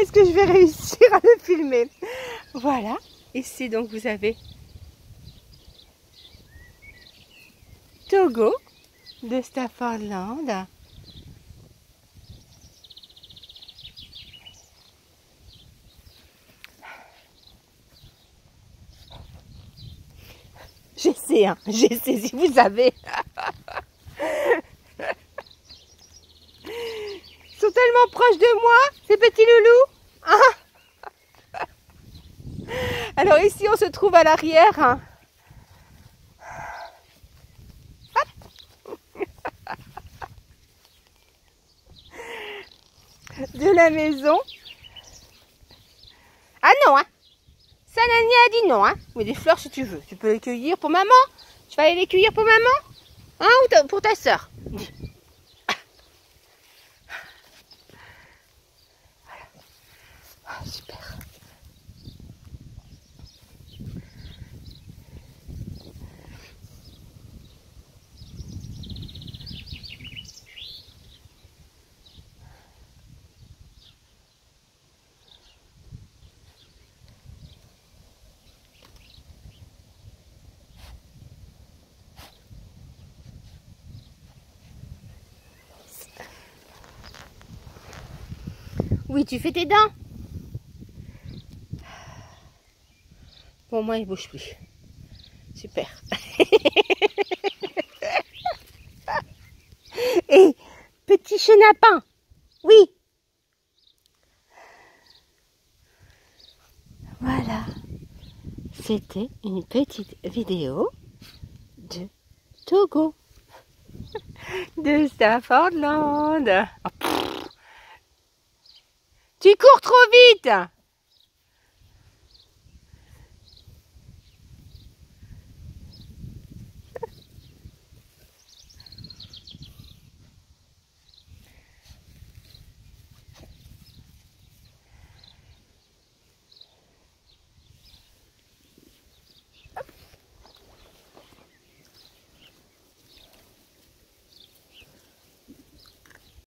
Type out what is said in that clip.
Est-ce que je vais réussir à le filmer? Voilà. Ici, donc, vous avez Togo de Staffordland. J'essaie, hein, j'essaie si vous savez. Ils sont tellement proches de moi, ces petits loulous. Ah. Alors ici, on se trouve à l'arrière. Hein. de la maison. Ah non, hein Sanani a dit non, hein Mais des fleurs si tu veux. Tu peux les cueillir pour maman Tu vas aller les cueillir pour maman Hein Ou pour ta soeur Oui, tu fais tes dents. Bon, moi, il bouge plus. Super. Et petit chenapin. Oui. Voilà. C'était une petite vidéo de Togo. De Staffordland. Tu cours trop vite